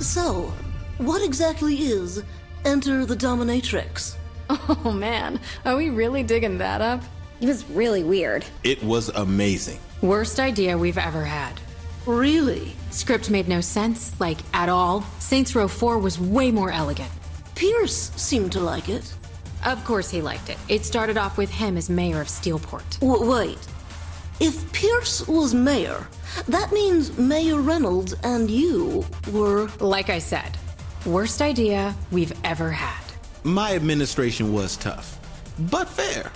So, what exactly is Enter the Dominatrix? Oh man, are we really digging that up? It was really weird. It was amazing. Worst idea we've ever had. Really? Script made no sense, like, at all. Saints Row 4 was way more elegant. Pierce seemed to like it. Of course he liked it. It started off with him as mayor of Steelport. W- wait. If Pierce was mayor, that means Mayor Reynolds and you were. Like I said, worst idea we've ever had. My administration was tough, but fair.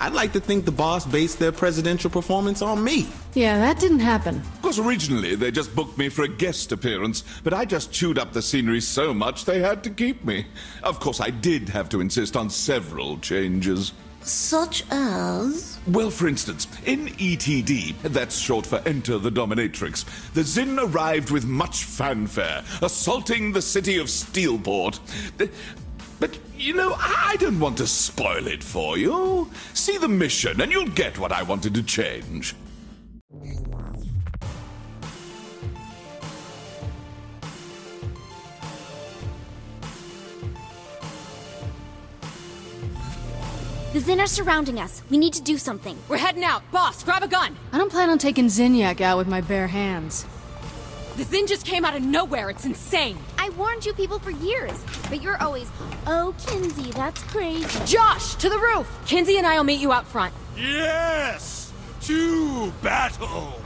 I'd like to think the boss based their presidential performance on me. Yeah, that didn't happen. Of course, originally they just booked me for a guest appearance, but I just chewed up the scenery so much they had to keep me. Of course, I did have to insist on several changes. Such as. Well, for instance, in ETD, that's short for Enter the Dominatrix, the Zin arrived with much fanfare, assaulting the city of Steelport. But, you know, I don't want to spoil it for you. See the mission, and you'll get what I wanted to change. The Zin are surrounding us. We need to do something. We're heading out. Boss, grab a gun. I don't plan on taking Zinyak out with my bare hands. The Zin just came out of nowhere. It's insane. I warned you people for years, but you're always, oh, Kinzie, that's crazy. Josh, to the roof. Kinzie and I'll meet you out front. Yes! To battle!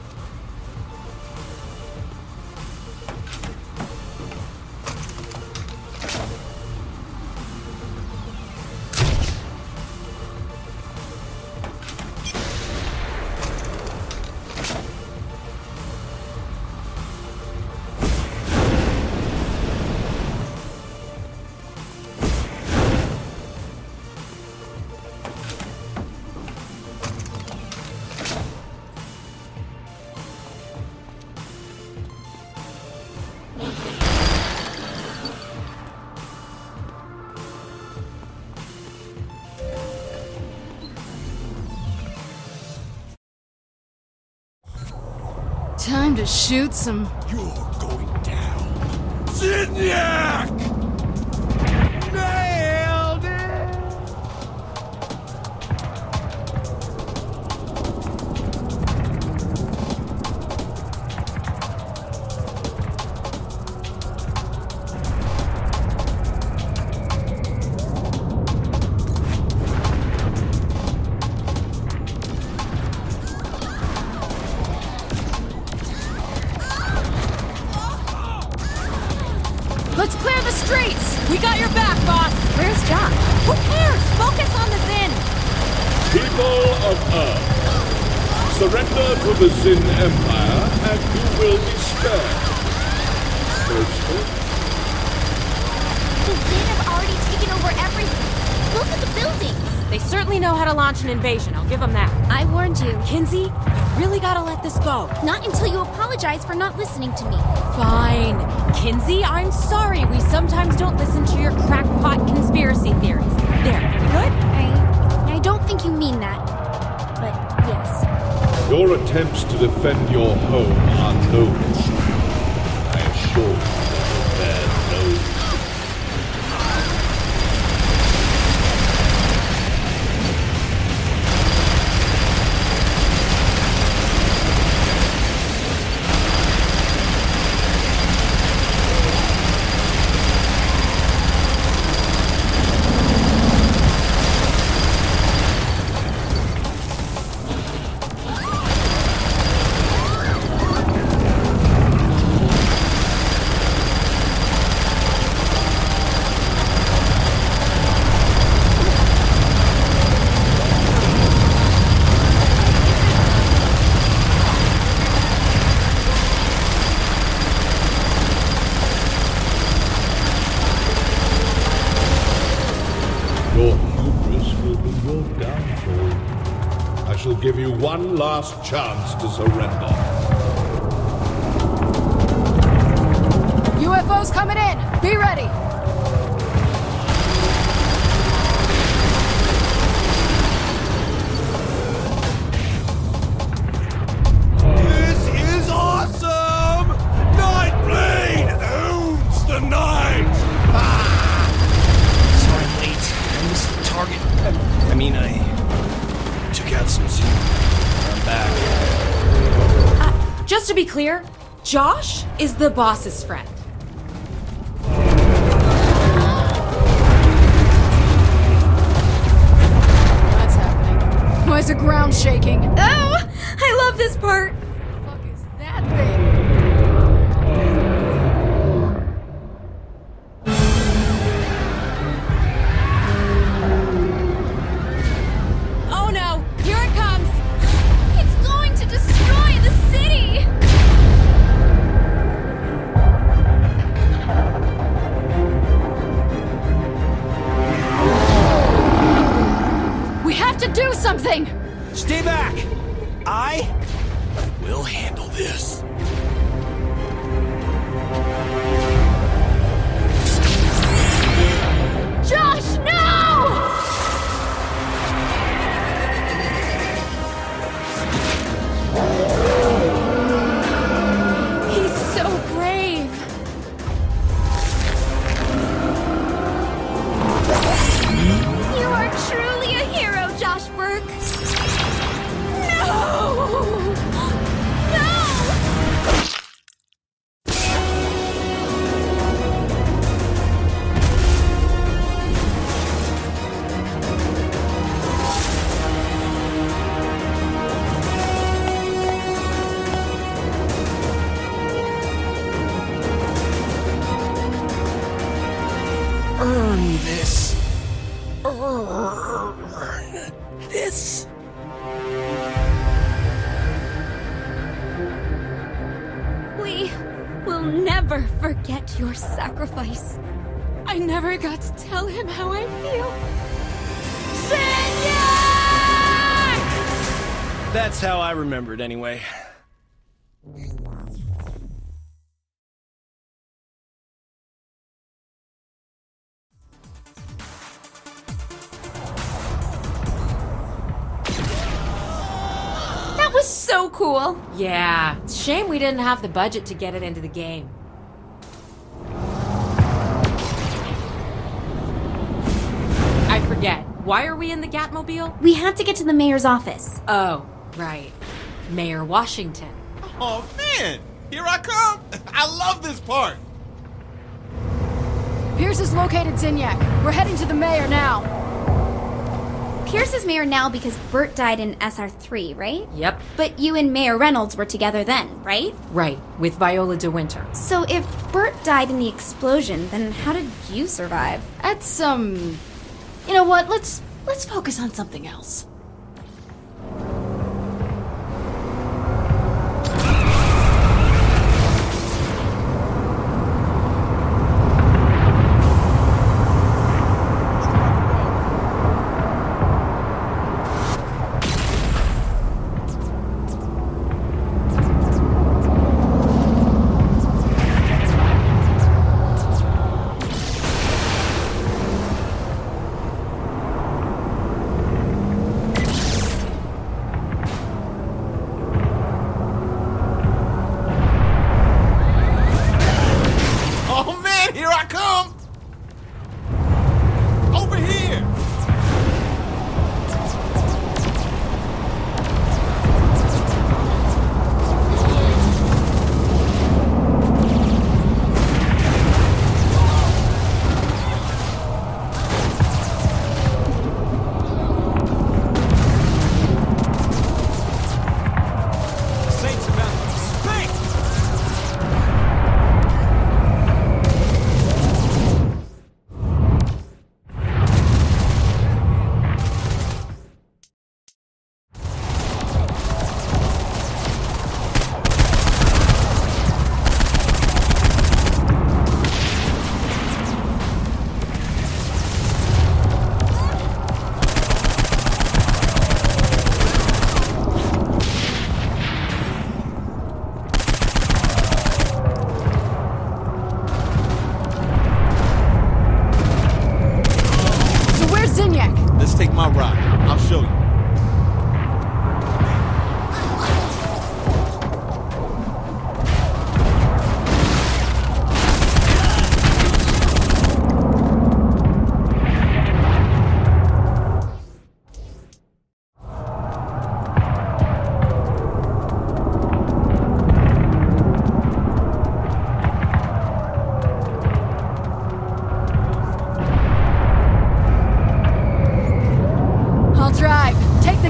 Time to shoot some. You're going down. Zinyak! Surrender to the Zin Empire and you will be spared. Mostly. The Zin have already taken over everything. Look at the buildings. They certainly know how to launch an invasion. I'll give them that. I warned you. Kinzie, you really gotta let this go. Not until you apologize for not listening to me. Fine. Kinzie, I'm sorry. We sometimes don't listen to your crackpot conspiracy theories. There, Your attempts to defend your home are noble. I assure you last chance to surrender. UFO's coming in. Be ready. To be clear, Josh is the boss's friend. What's happening? Why is the ground shaking? Oh, I love this part. Something! Stay back! I will handle this. Will never forget your sacrifice. I never got to tell him how I feel. That's how I remember it anyway. That was so cool. Yeah, it's a shame we didn't have the budget to get it into the game. I forget. Why are we in the Gatmobile? We have to get to the mayor's office. Oh, right. Mayor Washington. Oh man, here I come. I love this part. Pierce has located Zinyak. We're heading to the mayor now. Pierce is mayor now because Burt died in SR3, right? Yep, But you and Mayor Reynolds were together then, right? right, with Viola DeWynter. So if Burt died in the explosion, then how did you survive? That's um You know what? Let's let's focus on something else. I come.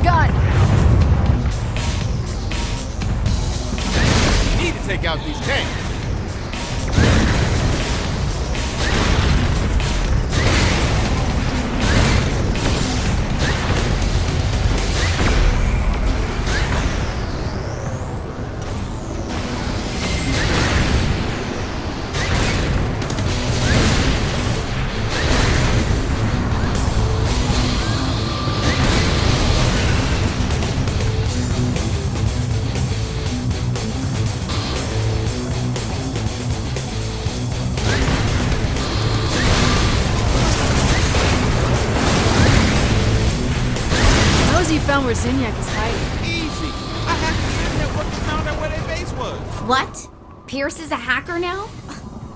gun! We need to take out these tanks! Found where Zinyak is hiding? Easy. I hacked the network and found out where their base was. What? Pierce is a hacker now?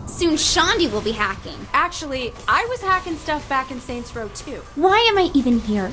Soon Shaundi will be hacking. Actually, I was hacking stuff back in Saints Row too. Why am I even here?